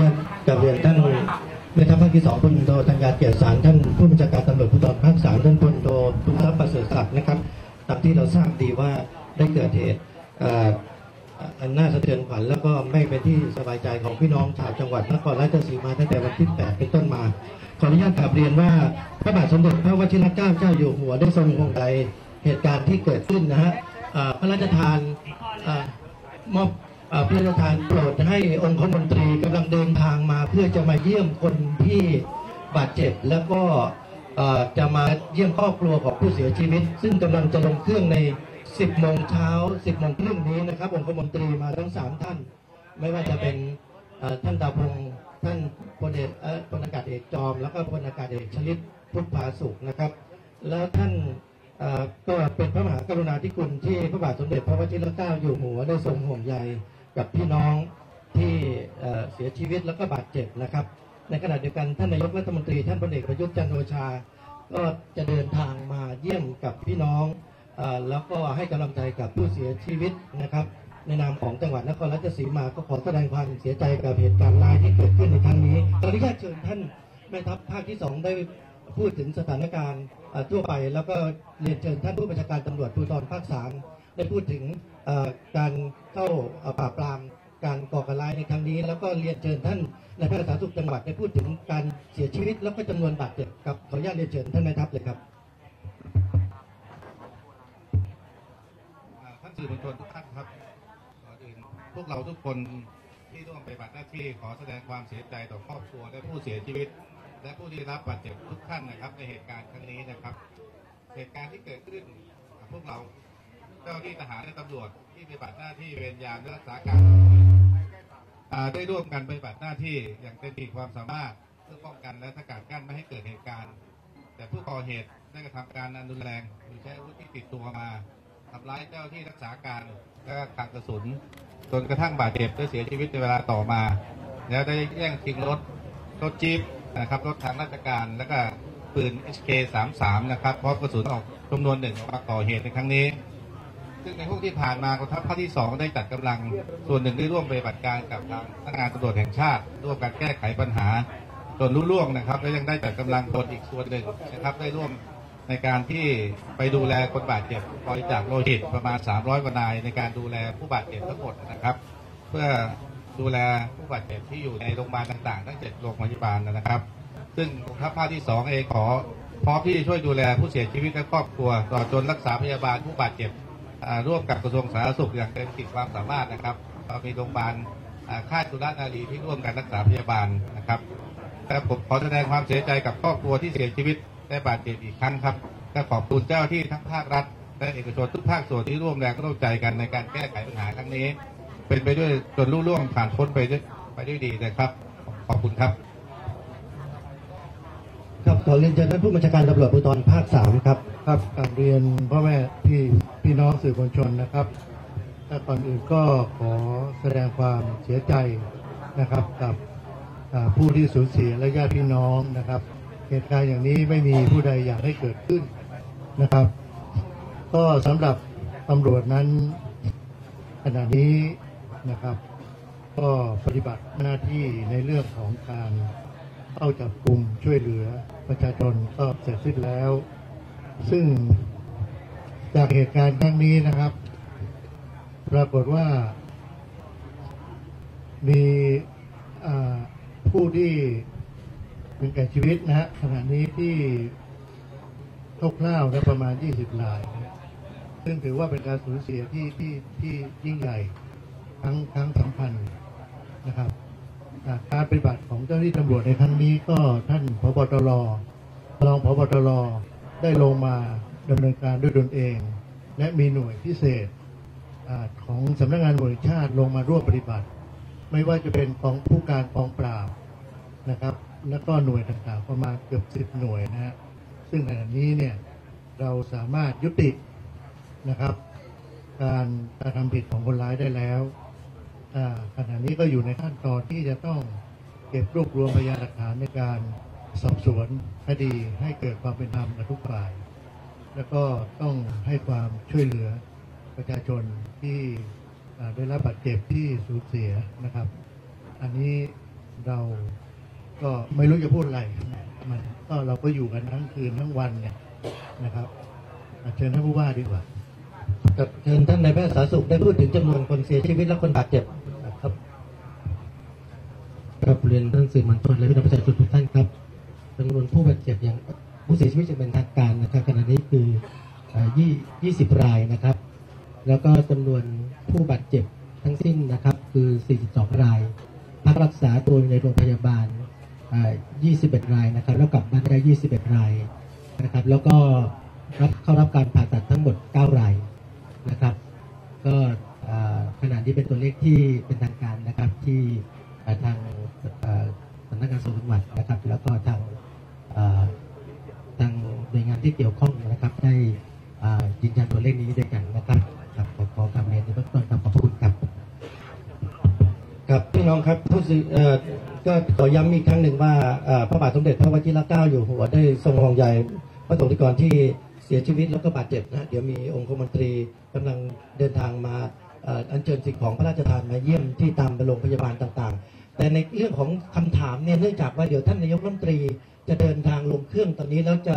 ญาตกราบเรียนท่านแม่ทัพภาคที่สองพลโทธัญญาเกียรติสารท่านผู้บัญชาการตำรวจภูธรภาคสามท่านพลโททุกทรัพย์ประเสริฐศักดิ์นะครับตามที่เราทราบดีว่าได้เกิดเหตุอันน่าสะเทือนขวัญแล้วก็ไม่เป็นที่สบายใจของพี่น้องชาวจังหวัดนครราชสีมาตั้งแต่วันที่ 8 เป็นต้นมา ขออนุญาตกราบเรียนว่าพระบาทสมเด็จพระวชิรเกล้าเจ้าอยู่หัวได้ทรงห่วงใยเหตุการณ์ที่เกิดขึ้นนะฮะพระราชทานอมอบ เอ่อพระราชทานโปรดให้องคมนตรีกำลังเดินทางมาเพื่อจะมาเยี่ยมคนที่บาดเจ็บ แล้วก็จะมาเยี่ยมครอบครัวของผู้เสียชีวิต ซึ่งกำลังจะลงเครื่องใน 10โมงเช้า 10โมงครึ่งนี้นะครับ องคมนตรีมาทั้ง 3 ท่าน ไม่ว่าจะเป็นท่านดาวพงศ์ท่านพลเอกพลอากาศเอกจอม แล้วก็พลอากาศเอกชลิตพุทธภาสุขนะครับ แล้วท่านก็เป็นพระมหากรุณาธิคุณที่พระบาทสมเด็จพระวชิรเกล้าอยู่หัวได้ทรงห่วงใย กับพี่น้องที่เสียชีวิตแล้วก็บาดเจ็บนะครับ ในขณะเดียวกันท่านนายกรัฐมนตรีท่านพลเอกประยุทธ์จันโอชา ก็จะเดินทางมาเยี่ยมกับพี่น้องอแล้วก็ให้กำลังใจกับผู้เสียชีวิตนะครับ ในนามของจังหวัดนครราชสีมาก็ขอแสดงความเสียใจกับเหตุการณ์ร้ายที่เกิดขึ้นในครั้งนี้ขออนุญาตเชิญท่านแม่ทัพภาคที่สองได้พูดถึงสถานการณ์ทั่วไป แล้วก็เรียนเชิญท่านผู้บัญชาการตำรวจภูธรภาคสามได้พูดถึง การเข้าปราบปรามการก่อการร้ายในครั้งนี้ แล้วก็เรียนเชิญท่านนายแพทย์สาธารณสุขจังหวัดได้พูดถึงการเสียชีวิตแล้วก็จำนวนบาดเจ็บครับขออนุญาตเรียนเชิญท่านแม่ทัพเลยครับท่านสื่อมวลชนทุกท่านครับก่อนอื่นพวกเราทุกคนที่ร่วมปฏิบัติหน้าที่ขอแสดงความเสียใจต่อครอบครัวและผู้เสียชีวิต และผู้ที่รับบาดเจ็บทุกท่านนะครับ ในเหตุการณ์ครั้งนี้นะครับ เหตุการณ์ที่เกิดขึ้นพวกเรา เจ้าหน้าที่ทหารและตำรวจที่ปฏิบัติหน้าที่เวรยามและรักษาการได้ร่วมกันปฏิบัติหน้าที่อย่างเต็มที่ความสามารถเพื่อป้องกันและสกัดกั้นไม่ให้เกิดเหตุการณ์ แต่ผู้ก่อเหตุได้กระทำการอันรุนแรงหรือใช้อาวุธที่ติดตัวมาทำร้ายเจ้าที่รักษาการและก็ขังกระสุนจนกระทั่งบาดเจ็บและเสียชีวิตในเวลาต่อมา แล้วได้แย่งชิงรถรถจี๊ปนะครับรถทางราชการแล้วก็ปืน HK33 นะครับพร้อมกระสุนออกจำนวนหนึ่งมาก่อเหตุในครั้งนี้ ซึ่งในพวกที่ผ่านมากองทัพภาคที่สองได้จัดกำลังส่วนหนึ่งได้ร่วมปฏิบัติการกับทางพนักงานตำรวจแห่งชาติ ร่วมกันแก้ไขปัญหาจนรุ่ล่วงนะครับ และยังได้จัดกำลังคนอีกส่วนหนึ่งนะครับได้ร่วมในการที่ไปดูแลคนบาดเจ็บบริจาคโลหิตประมาณ 300 กว่านาย ในการดูแลผู้บาดเจ็บทั้งหมดนะครับ เพื่อดูแลผู้บาดเจ็บที่อยู่ในโรงพยาบาลต่างๆ ทั้งเจ็ดโรงพยาบาลนะครับ ซึ่งกองทัพภาคที่สองเองขอพร้อมที่จะช่วยดูแลผู้เสียชีวิตและครอบครัวตลอจนรักษาพยาบาลผู้บาดเจ็บ ร่วมกับกระทรวงสาธารณสุขอย่างเต็มขีดความสามารถนะครับเรามีโรงพยาบาลอ่าค่ายสุรนารีที่ร่วมกันรักษาพยาบาลนะครับและผมขอแสดงความเสียใจกับครอบครัวที่เสียชีวิตและบาดเจ็บอีกครั้งครับและขอบคุณเจ้าหน้าที่ทั้งภาครัฐและเอกชนทุกภาคส่วนที่ร่วมแรงร่วมใจกันในการแก้ไขปัญหาครั้งนี้ เป็นไปด้วยจนรุ่ล่วงผ่านพ้นไปด้วยไปด้วยดีนะครับ ขอบคุณครับ ครับขอเรียนเชิญท่านผู้บัญชาการตำรวจภูธรภาคสามครับ ครับกราบเรียนพ่อแม่พี่ พี่น้องสื่อมวลชนนะครับแต่ก่อนอื่นก็ขอแสดงความเสียใจนะครับกับผู้ที่สูญเสียและญาติพี่น้องนะครับ เหตุการณ์อย่างนี้ไม่มีผู้ใดอยากให้เกิดขึ้นนะครับ ก็สำหรับตำรวจนั้นขณะนี้นะครับ ก็ปฏิบัติหน้าที่ในเรื่องของการเข้าจับกลุ่มช่วยเหลือประชาชนก็เสร็จสิ้นแล้ว ซึ่ง จากเหตุการณ์ครั้งนี้นะครับ ปรากฏว่า มีผู้ที่เป็นแก่ชีวิตนะฮะขณะนี้ที่คร่าวๆนะประมาณ 20ราย ซึ่งถือว่าเป็นการสูญเสียที่ที่ที่ยิ่งใหญ่ครั้งครั้งสำคัญนะครับการปฏิบัติของเจ้าหน้าที่ตำรวจในครั้งนี้ก็ท่านพบตรรองพบตรได้ลงมา ดำเนินการด้วยตนเอง และมีหน่วยพิเศษอของสำนักงานตำรวจแห่งชาติลงมาร่วมปฏิบัติ ไม่ว่าจะเป็นกองผู้การกองปราบนะครับ แล้วก็หน่วยต่างๆประมาณเกือบสิบหน่วยนะฮะซึ่งขณะนี้เนี่ยเราสามารถยุตินะครับ การกระทำผิดของคนร้ายได้แล้วขณะนี้ก็อยู่ในขั้นตอนที่จะต้องเก็บรวบรวมพยานหลักฐานในการสอบสวนคดีให้เกิดความเป็นธรรมกับทุกฝ่าย แล้วก็ต้องให้ความช่วยเหลือประชาชนที่อ่าได้รับบาดเจ็บที่สูญเสียนะครับ อันนี้เราก็ไม่รู้จะพูดอะไรมันก็เราก็อยู่กันทั้งคืนทั้งวันเนี่ยนะครับอะเชิญท่านผู้ว่าดีกว่ากับเชิญท่านนายแพทย์สาธารณสุขได้พูดถึงจำนวนคนเสียชีวิตและคนบาดเจ็บครับครับเรียนท่านสื่อมวลชนและพี่น้องประชาชนทุกท่านครับจำนวนผู้บาดเจ็บอย่าง ผู้เสียชีวิตจะเป็นทางการนะครับขณะนี้คือเอ่อยี่ยี่สิบรายนะครับ แล้วก็จำนวนผู้บาดเจ็บทั้งสิ้นนะครับคือ 42 ราย พักรักษาตัวอยู่ในโรงพยาบาล 21 รายนะครับ แล้วกลับบ้านได้ 21 รายนะครับ แล้วก็รับเข้ารับการผ่าตัดทั้งหมด 9 รายนะครับ ก็ขณะนี้เป็นตัวเลขที่เป็นทางการนะครับที่ทางสำนักงานสวนจังหวัดนะครับ แล้วก็ทาง หน่วยงานที่เกี่ยวข้องนะครับ ได้ยืนยันตัวเลขนี้ด้วยกันนะครับครับขอขอกราบเรียนในเบื้องต้นครับขอบพระคุณครับครับพี่น้องครับผู้สื่อก็ขอย้ำอีกครั้งหนึ่งว่าพระบาทสมเด็จพระวชิรเกล้าอยู่หัวได้ทรงห่วงใยพระสงฆ์กรที่เสียชีวิตแล้วก็บาดเจ็บนะเดี๋ยวมีองคมนตรีกำลังเดินทางมาอัญเชิญสิ่งของพระราชทานมาเยี่ยมที่ตามโรงพยาบาลต่างๆ แต่ในเรื่องของคำถามเนี่ยเนื่องจากว่าเดี๋ยวท่านนายกรัฐมนตรีจะเดินทางลงเครื่องตอนนี้แล้วจะ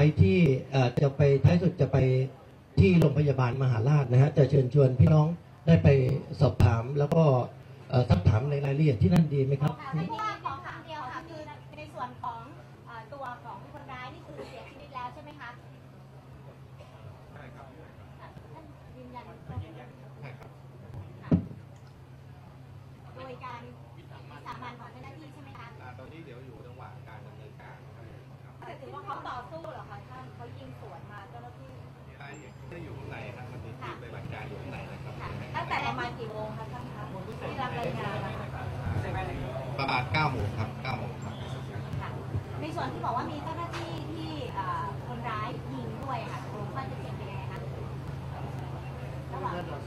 ไปที่จะไปท้ายสุดจะไปที่โรงพยาบาลมหาราชนะฮะจะเชิญชวนพี่น้องได้ไปสอบถามแล้วก็เอ่อสักถามในรายละเอียดที่นั่นดีไหมครับ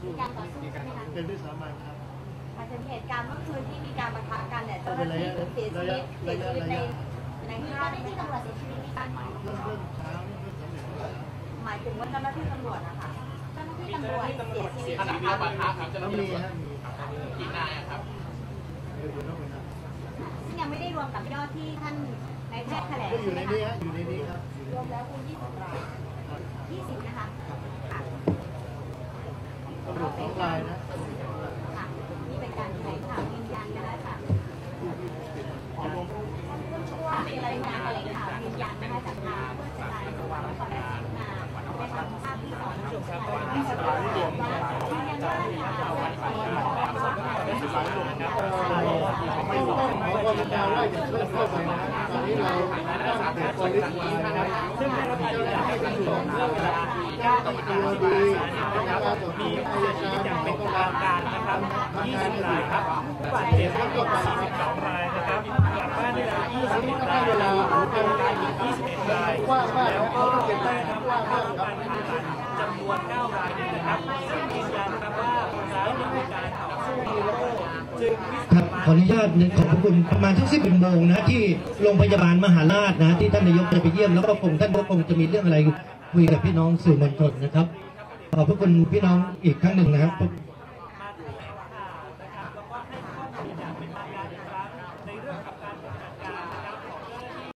มีการต่อสู้ใช่ไหมคะเป็นวิสามันครับมาถึงเหตุการณ์เมื่อคืนที่มีการปะทะกันเนี่ยเจ้าหน้าที่คือเสียชีวิตเสียชีวิตในในเจ้าหน้าที่ตำรวจเสียชีวิตมีการหมายเริ่มเริ่มเช้าเริ่มสำเร็จแล้วหมายถึงว่าเจ้าหน้าที่ตำรวจนะคะเจ้าหน้าที่ตำรวจเสียชีวิตขณะที่เราปะทะครับเจ้าหแล้น้าวที่มีตำรวจฮะมีกี่นายอะครับเดี๋ยวอยู่นอกไปนะซึ่งยังไม่ได้รวมกับยอดที่ท่านนายแพทย์แถลงก็อยู่ใช่ในไหมนี้คะฮะอยู่ในนี้ครับรวมแล้วคือ20ราย20นะคะค่ะตำรวจสองรายนะค่ะนี่เป็นการแถลงข่าวยืนยันกันแล้วค่ะเป็นรายงานแถลงข่าวยืนยันนะคะจากทางผู้จัดการจังหวัดนครราชสีมาในทางภาคที่สองจุดการที่สองยืนยันว่ายืนยันว่าการไม่ต้อง ขอความยาวว่าจะเพิ่มเข้าไปนะตอนนี้เราต้องแต่คนที่มานะครับซึ่งเราจะให้ตำรวจเราแจ้าตัวดีนะครับมีอายการอย่างเป็นทางการนะครับ20รายครับบาดเจ็บก็ไป42 ขออนุญาตขอบพระคุณประมาณสักสิบเอ็ดโมงนะที่โรงพยาบาลมหาราชนะที่ท่านนายกจะไปเยี่ยมแล้วก็คงท่านก็คงจะมีเรื่องอะไรคุยกับพี่น้องสื่อมวลชนนะครับ ขอบพระคุณพี่น้องอีกครั้งหนึ่งนะครับ